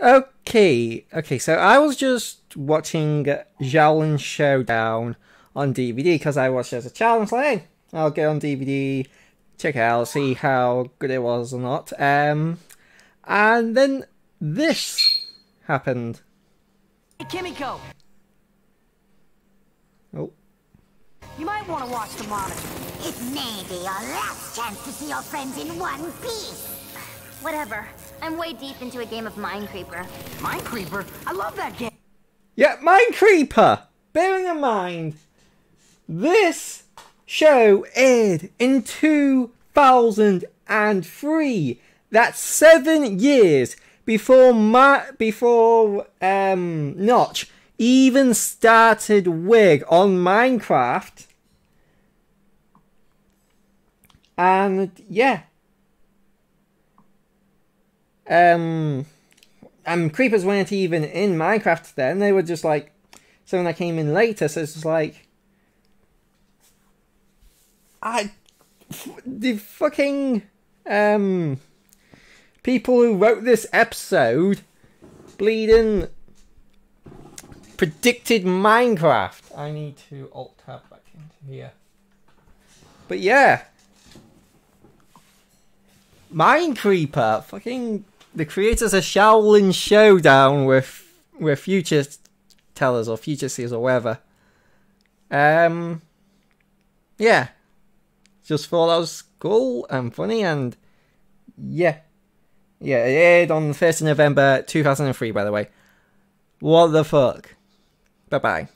Okay, okay, so I was just watching Xiaolin Showdown on DVD because I watched it as a child. I was like, hey, I'll get on DVD, check it out, see how good it was or not. Um, and then this happened. Hey, Kimiko, Oh, you might want to watch the monitor. It may be your last chance to see your friends in one piece. Whatever. I'm way deep into a game of Mine Creeper. Mine Creeper, I love that game. yeah, Mine Creeper. Bearing in mind, this show aired in 2003. That's seven years before my before um Notch even started Wig on Minecraft. And yeah. Um and creepers weren't even in Minecraft then, they were just like something that came in later, so it's just like I the fucking um people who wrote this episode bleeding predicted Minecraft. I need to alt tab back into here. But yeah. Mine Creeper, fucking the creators of Xiaolin Showdown with with future tellers or future seers or whatever. Um yeah. Just thought that was cool and funny and yeah. Yeah, it aired on the 1st of November 2003 by the way. What the fuck? Bye bye.